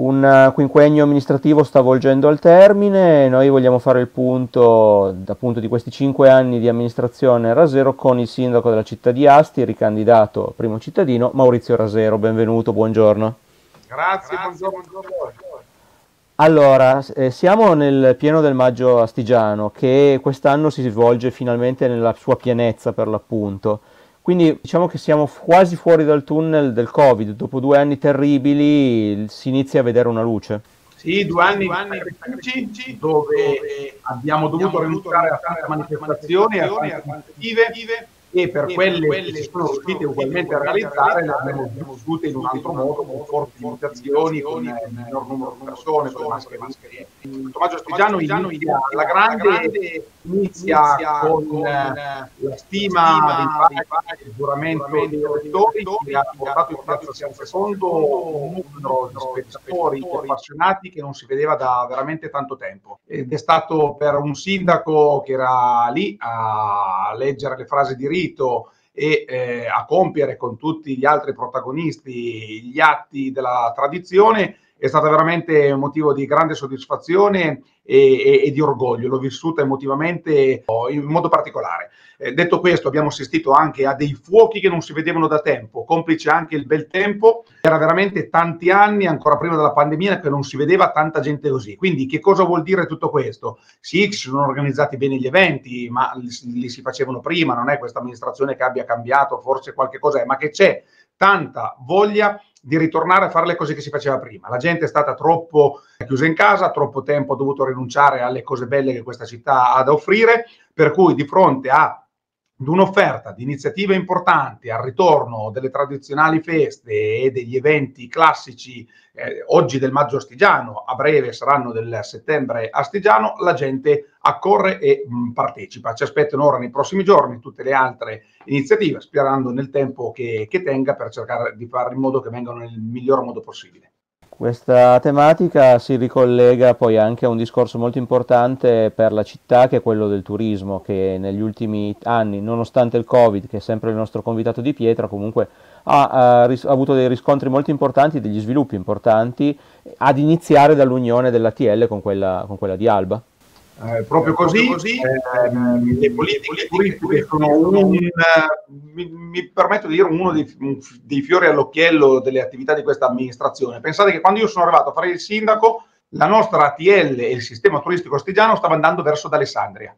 Un quinquennio amministrativo sta volgendo al termine, noi vogliamo fare il punto appunto di questi cinque anni di amministrazione Rasero con il sindaco della città di Asti, ricandidato primo cittadino, Maurizio Rasero. Benvenuto, buongiorno. Grazie, Grazie buongiorno. Allora, eh, siamo nel pieno del maggio astigiano che quest'anno si svolge finalmente nella sua pienezza per l'appunto. Quindi diciamo che siamo quasi fuori dal tunnel del Covid, dopo due anni terribili si inizia a vedere una luce. Sì, due anni, due anni critici dove abbiamo dovuto rinunciare a tante manifestazioni, a tante iniziative e per quelle, quelle che sono riuscite ugualmente a realizzare le abbiamo vissute in un altro modo, con forti limitazioni, con il minor numero di persone, con le mascherine. Tommaso Astigiano inizia la grande inizia con la stima dei pari, il giuramento dei elettori che ha portato in piazza San Secondo un numero di spettatori appassionati che non si vedeva da veramente tanto tempo. Ed è stato per un sindaco che era lì a leggere le frasi di rito e eh, a compiere con tutti gli altri protagonisti gli atti della tradizione è stata veramente un motivo di grande soddisfazione e, e, e di orgoglio, l'ho vissuta emotivamente in modo particolare. Eh, detto questo, abbiamo assistito anche a dei fuochi che non si vedevano da tempo, complice anche il bel tempo, era veramente tanti anni, ancora prima della pandemia, che non si vedeva tanta gente così. Quindi che cosa vuol dire tutto questo? Sì, si sono organizzati bene gli eventi, ma li, li si facevano prima, non è questa amministrazione che abbia cambiato, forse qualche cosa è, ma che c'è tanta voglia di ritornare a fare le cose che si faceva prima. La gente è stata troppo chiusa in casa, troppo tempo ha dovuto rinunciare alle cose belle che questa città ha da offrire, per cui di fronte a ad un'offerta di iniziative importanti al ritorno delle tradizionali feste e degli eventi classici eh, oggi del maggio astigiano, a breve saranno del settembre astigiano, la gente accorre e mh, mm, partecipa. Ci aspettano ora nei prossimi giorni tutte le altre iniziative, sperando nel tempo che, che tenga per cercare di fare in modo che vengano nel miglior modo possibile. Questa tematica si ricollega poi anche a un discorso molto importante per la città che è quello del turismo che negli ultimi anni, nonostante il Covid, che è sempre il nostro convitato di pietra, comunque ha, ha, ha avuto dei riscontri molto importanti, degli sviluppi importanti, ad iniziare dall'unione dell'ATL con quella, con quella di Alba. Eh, proprio così, così ehm, le politiche turistiche sono un, mi, mi, permetto di dire uno dei, dei, fiori all'occhiello delle attività di questa amministrazione. Pensate che quando io sono arrivato a fare il sindaco, la nostra ATL e il sistema turistico astigiano stava andando verso d'Alessandria.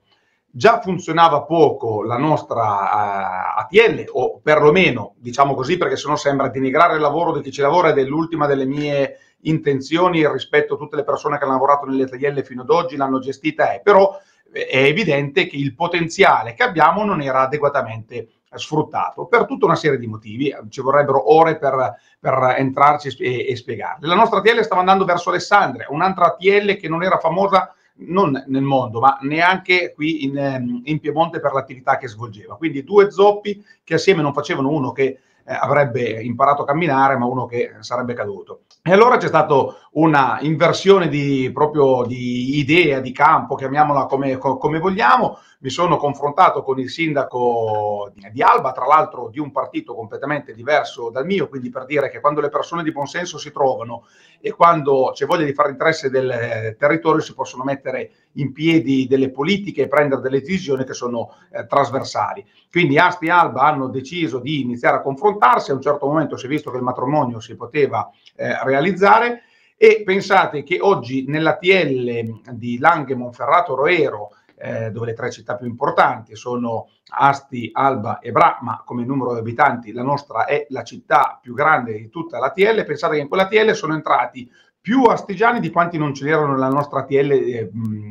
Già funzionava poco la nostra uh, ATL, o perlomeno, diciamo così, perché sennò sembra denigrare il lavoro di chi ci lavora ed è l'ultima delle mie intenzioni rispetto a tutte le persone che hanno lavorato nelle taglielle fino ad oggi, l'hanno gestita, è, però è evidente che il potenziale che abbiamo non era adeguatamente sfruttato per tutta una serie di motivi, ci vorrebbero ore per, per entrarci e, e spiegarli. La nostra TL stava andando verso Alessandria, un'altra TL che non era famosa non nel mondo, ma neanche qui in, in Piemonte per l'attività che svolgeva. Quindi due zoppi che assieme non facevano uno che eh, avrebbe imparato a camminare, ma uno che sarebbe caduto. E allora c'è stata una inversione di, proprio di idea, di campo, chiamiamola come, come vogliamo, mi sono confrontato con il sindaco di Alba, tra l'altro di un partito completamente diverso dal mio, quindi per dire che quando le persone di buon senso si trovano e quando c'è voglia di fare interesse del eh, territorio si possono mettere in piedi delle politiche e prendere delle decisioni che sono eh, trasversali. Quindi Asti e Alba hanno deciso di iniziare a confrontarsi, a un certo momento si è visto che il matrimonio si poteva eh, realizzare e pensate che oggi nella TL di Langhe, Monferrato, Roero, eh, dove le tre città più importanti sono Asti, Alba e Bra, ma come numero di abitanti la nostra è la città più grande di tutta la TL. Pensate che in quella TL sono entrati più astigiani di quanti non ce n'erano nella nostra TL eh,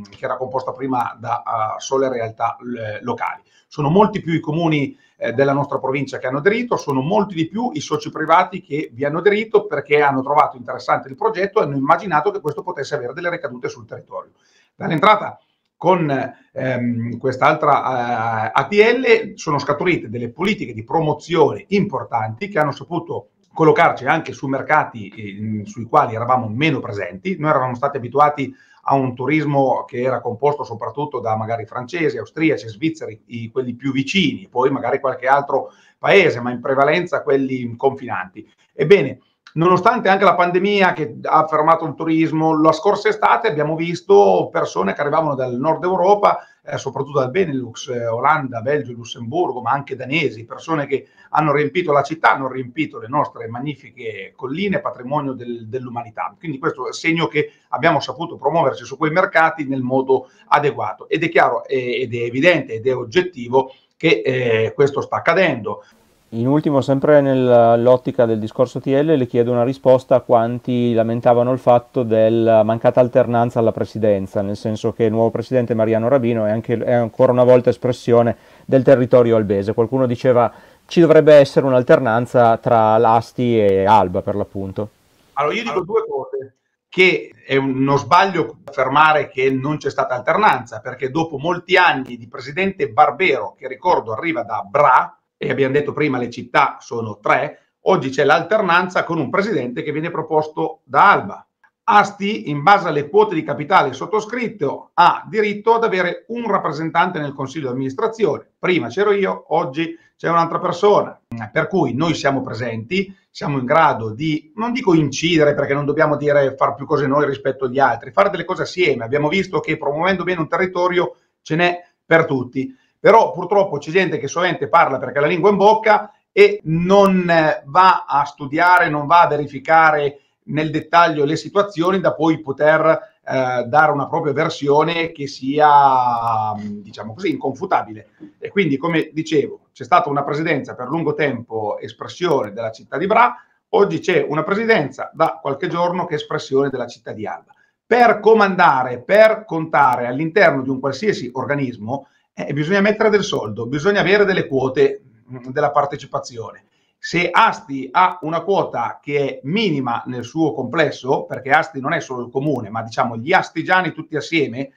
che era composta prima da uh, sole realtà l- locali. Sono molti più i comuni eh, della nostra provincia che hanno aderito, sono molti di più i soci privati che vi hanno aderito perché hanno trovato interessante il progetto e hanno immaginato che questo potesse avere delle ricadute sul territorio. Dall'entrata con ehm, quest'altra eh, ATL sono scaturite delle politiche di promozione importanti che hanno saputo collocarci anche su mercati eh, sui quali eravamo meno presenti. Noi eravamo stati abituati a un turismo che era composto soprattutto da magari francesi, austriaci, svizzeri, i, quelli più vicini, poi magari qualche altro paese, ma in prevalenza quelli confinanti. Ebbene, nonostante anche la pandemia che ha fermato il turismo, la scorsa estate abbiamo visto persone che arrivavano dal nord Europa, eh, soprattutto dal Benelux, eh, Olanda, Belgio, Lussemburgo, ma anche danesi, persone che hanno riempito la città, hanno riempito le nostre magnifiche colline, patrimonio del, dell'umanità. Quindi questo è il segno che abbiamo saputo promuoverci su quei mercati nel modo adeguato. Ed è chiaro ed è evidente ed è oggettivo che eh, questo sta accadendo. In ultimo, sempre nell'ottica del discorso TL, le chiedo una risposta a quanti lamentavano il fatto della mancata alternanza alla presidenza, nel senso che il nuovo presidente Mariano Rabino è, anche, è ancora una volta espressione del territorio albese. Qualcuno diceva ci dovrebbe essere un'alternanza tra l'Asti e Alba, per l'appunto. Allora, io dico due cose che è uno sbaglio affermare che non c'è stata alternanza, perché dopo molti anni di presidente Barbero, che ricordo arriva da Bra, e abbiamo detto prima le città sono tre, oggi c'è l'alternanza con un presidente che viene proposto da Alba. Asti, in base alle quote di capitale sottoscritto, ha diritto ad avere un rappresentante nel consiglio di amministrazione. Prima c'ero io, oggi c'è un'altra persona. Per cui noi siamo presenti, siamo in grado di, non dico incidere perché non dobbiamo dire far più cose noi rispetto agli altri, fare delle cose assieme. Abbiamo visto che promuovendo bene un territorio ce n'è per tutti. Però purtroppo c'è gente che solamente parla perché la lingua in bocca e non eh, va a studiare, non va a verificare nel dettaglio le situazioni da poi poter eh, dare una propria versione che sia, diciamo così, inconfutabile. E quindi, come dicevo, c'è stata una presidenza per lungo tempo espressione della città di Bra, oggi c'è una presidenza da qualche giorno che è espressione della città di Alba. Per comandare, per contare all'interno di un qualsiasi organismo, eh, bisogna mettere del soldo, bisogna avere delle quote mm, della partecipazione. Se Asti ha una quota che è minima nel suo complesso, perché Asti non è solo il comune, ma diciamo gli astigiani tutti assieme,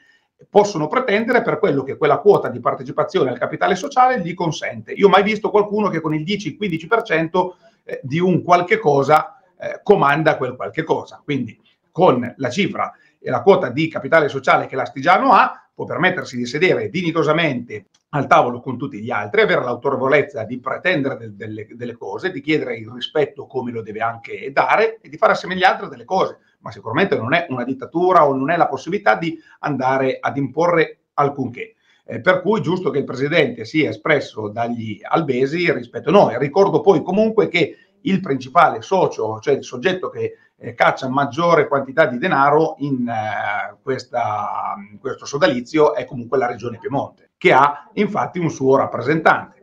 possono pretendere per quello che quella quota di partecipazione al capitale sociale gli consente. Io ho mai visto qualcuno che con il 10-15% eh, di un qualche cosa eh, comanda quel qualche cosa. Quindi con la cifra la quota di capitale sociale che l'Astigiano ha, può permettersi di sedere dignitosamente al tavolo con tutti gli altri, avere l'autorevolezza di pretendere de- delle, delle, cose, di chiedere il rispetto come lo deve anche dare e di fare assieme agli altri delle cose. Ma sicuramente non è una dittatura o non è la possibilità di andare ad imporre alcunché. Eh, per cui è giusto che il Presidente sia espresso dagli albesi rispetto a noi. Ricordo poi comunque che il principale socio, cioè il soggetto che eh, caccia maggiore quantità di denaro in, eh, questa, in questo sodalizio è comunque la regione Piemonte, che ha infatti un suo rappresentante.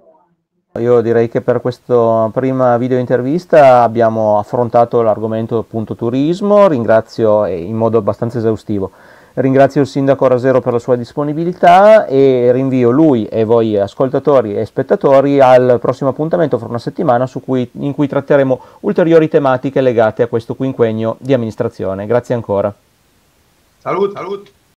Io direi che per questa prima video intervista abbiamo affrontato l'argomento appunto turismo, ringrazio in modo abbastanza esaustivo. Ringrazio il sindaco Rasero per la sua disponibilità e rinvio lui e voi ascoltatori e spettatori al prossimo appuntamento fra una settimana cui, in cui tratteremo ulteriori tematiche legate a questo quinquennio di amministrazione. Grazie ancora. Salute, salute.